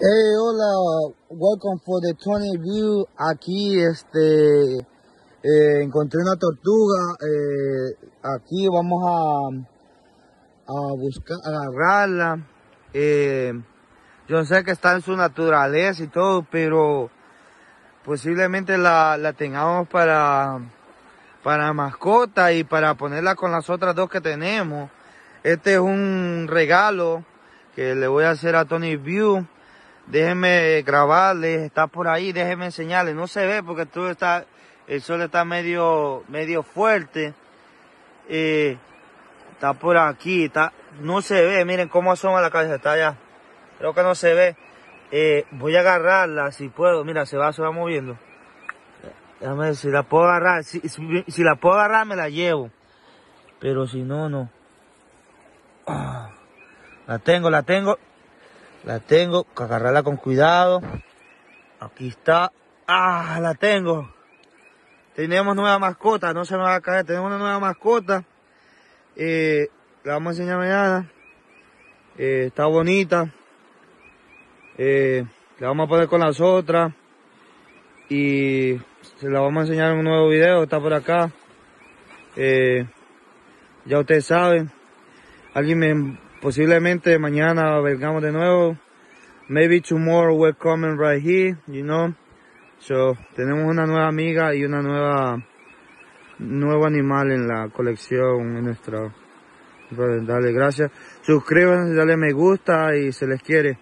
Hey, hola, welcome for the Tony View. Aquí, este, eh, encontré una tortuga. eh, aquí vamos a, a buscar, a agarrarla. Eh, yo sé que está en su naturaleza y todo, pero posiblemente la, la tengamos para, para mascota y para ponerla con las otras dos que tenemos. Este es un regalo que le voy a hacer a Tony View. Déjenme grabarles, está por ahí, déjenme enseñarles. No se ve porque todo está, el sol está medio, medio fuerte. Eh, está por aquí, está, no se ve, miren cómo asoma la cabeza, está allá. Creo que no se ve. Eh, voy a agarrarla si puedo, mira, se va, se va moviendo. Déjame ver si la puedo agarrar, si, si, si la puedo agarrar me la llevo. Pero si no, no. Ah, la tengo, la tengo. La tengo, que agarrarla con cuidado. Aquí está. Ah, la tengo. Tenemos nueva mascota, no se me va a caer. Tenemos una nueva mascota. Eh, la vamos a enseñar mañana. Eh, está bonita. Eh, la vamos a poner con las otras. Y se la vamos a enseñar en un nuevo video. Está por acá. Ya ustedes saben. Alguien me, posiblemente mañana vengamos de nuevo. Maybe tomorrow we're coming right here, you know. So, tenemos una nueva amiga y una nueva, nuevo animal en la colección, en nuestra, dale gracias. Suscríbanse, dale me gusta y se les quiere.